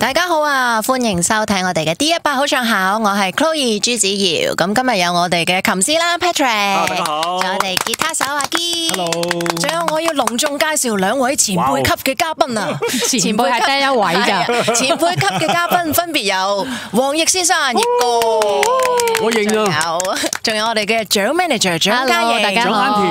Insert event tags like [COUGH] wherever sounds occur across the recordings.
啊，歡迎收睇我哋嘅 D 一百好唱考，我係 Chloe 朱子瑤。咁今日有我哋嘅琴師啦，Patrick，大家好，仲有我哋吉他手阿堅，Hello，仲有我要隆重介紹兩位前輩級嘅嘉賓啊，[LAUGHS] 前輩係得一位咋，前輩級嘅嘉賓分別有黃奕先生、奕哥，我認啊，有，仲有我哋嘅獎 manager 獎嘉瑩，大家好，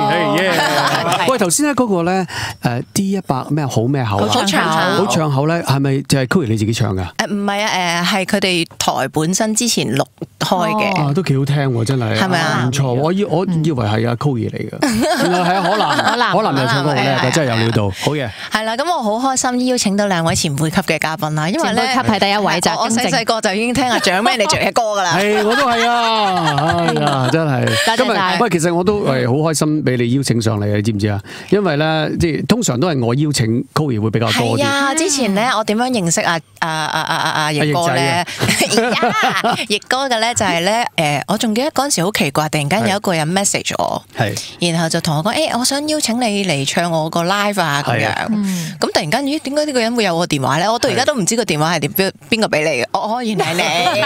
喂，頭先咧嗰個咧誒 D 一百咩好咩口啊，好唱口，好唱口。咧，係咪就係 Chloe 你自己唱噶？誒唔係啊，誒係佢哋台本身之前錄開嘅，啊都幾好聽喎，真係，係咪啊？唔錯，我以我以為係阿 Chloe 嚟嘅，[LAUGHS] 原來係啊，可能可能又唱歌好叻，真係有料到，好嘢。係啦，咁我好開心邀請到兩位前輩級嘅嘉賓啦，因為咧級係第一位就我細細個就已經聽阿獎 manager 嘅歌噶啦，係我都係啊，係啊，真係。[LAUGHS] 今日喂，其實我都係好開心俾你邀請上嚟，你知唔知啊？因為咧，即係通常都係我邀請 Chloe 會比較多啲。係啊，之前咧我點樣認識阿阿阿阿阿阿奕哥咧？[LAUGHS] 奕 [LAUGHS] 哥嘅咧就係咧，誒，我仲記得嗰陣時好奇怪，突然間有一個人 message 我，然後就同我講，誒，我想邀請你嚟唱我個 live 啊，咁樣。咁突然間，咦？點解呢個人會有我電話咧？我到而家都唔知個電話係點邊邊個俾你嘅。哦，原來你 [LAUGHS]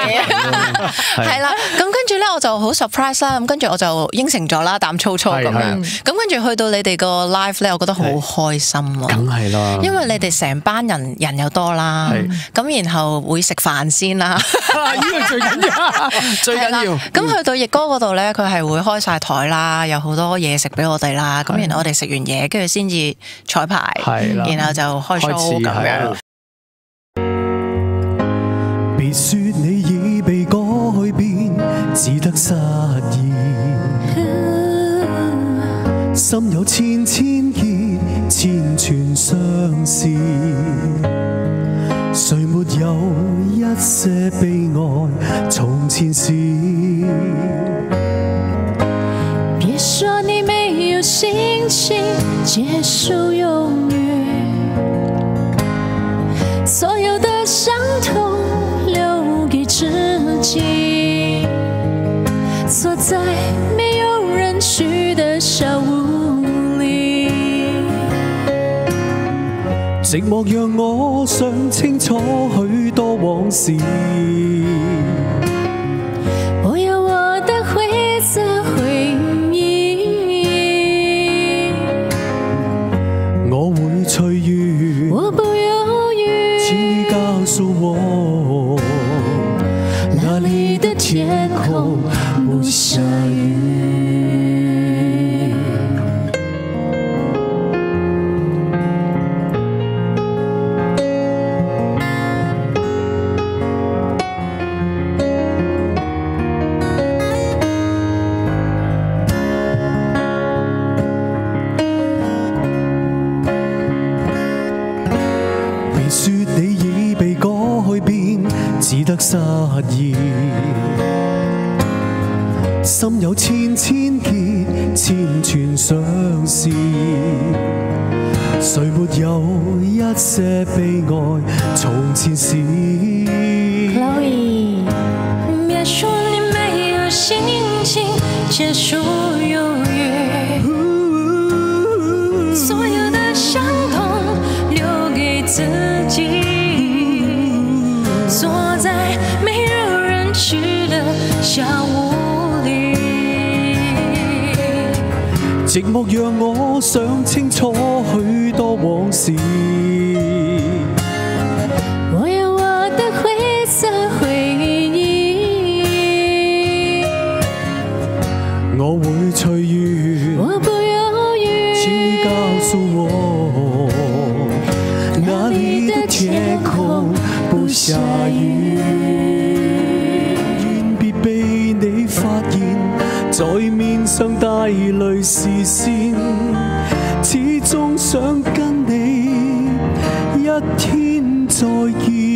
係啦。咁跟住咧，我就好 surprise 啦。咁跟住我就應承咗啦，膽粗粗咁樣。咁跟住去到你哋個 live 咧，我覺得好開心啊！梗係啦，因為你哋成班人人又多啦，咁然後會食飯先啦，[LAUGHS] 呢個最緊要，[LAUGHS] 最緊要。咁去到奕哥嗰度咧，佢係會開晒台啦，有好多嘢食俾我哋啦。咁然後我哋食完嘢，跟住先至彩排，然後就開 show 咁樣。別說你已被改變，只得失意。心有千千結，千串相思。一些悲哀？从前事。别说你没有心情接受永遠，所有的伤痛留给自己，坐在寂寞让我想清楚许多往事。我有我的灰色回忆，我会脆弱，我不犹豫。请你告诉我，失意，心有千千結，千串相思。誰沒有一些悲哀？從前事。Chloe，別說你沒有心情結束忧郁，所有的傷痛留給自己。小屋裏，寂寞讓我想清楚許多往事。我有我的灰色回憶，我會隨緣，我不猶豫。請你告訴我，哪里的天空不下雨？在面上带泪视线，始终想跟你一天再见。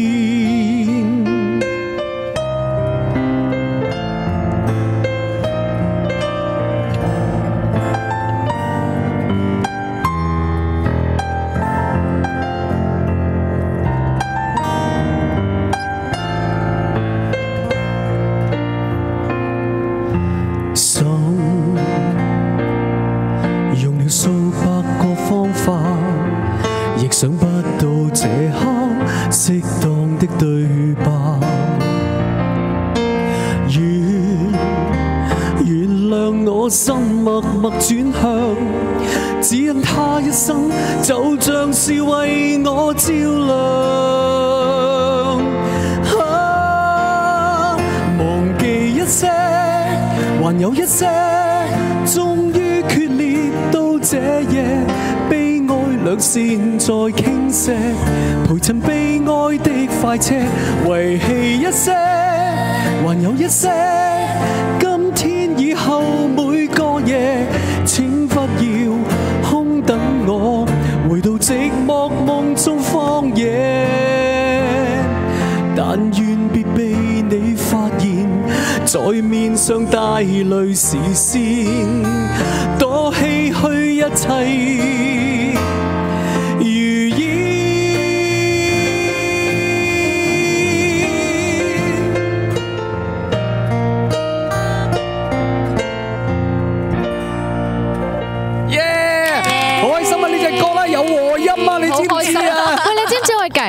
适当的对白，原原谅我心默默转向，只因他一生就像是为我照亮。啊，忘记一些，还有一些，终于决裂到这夜。悲哀兩線在傾瀉，陪襯悲哀的快車，遺棄一些，還有一些。今天以後每個夜，請不要空等我，回到寂寞夢中荒野。但願別被你發現，在面上帶淚視線，多唏噓一切。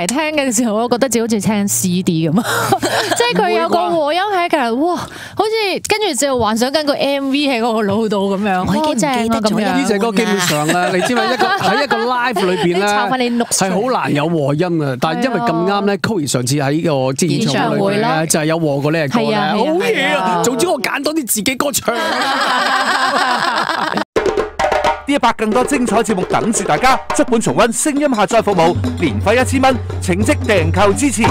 聽嘅時候，我覺得自己好似聽 CD 咁啊，[LAUGHS] 即係佢有個和音喺度，哇！好似跟住就幻想緊個 MV 喺嗰個腦度咁樣，好正啊咁樣。呢隻歌基本上咧，[LAUGHS] 你知唔知一個喺一個 live [LAUGHS] 裏邊咧，係好難有和音嘅。但係因為咁啱咧，Koey 上次喺個即係演唱會咧，就係有和過呢隻歌咧，好嘢啊！總之我揀多啲自己歌唱。一百更多精彩节目等住大家，足本重温，声音下载服务，年费一千蚊，请即订购支持。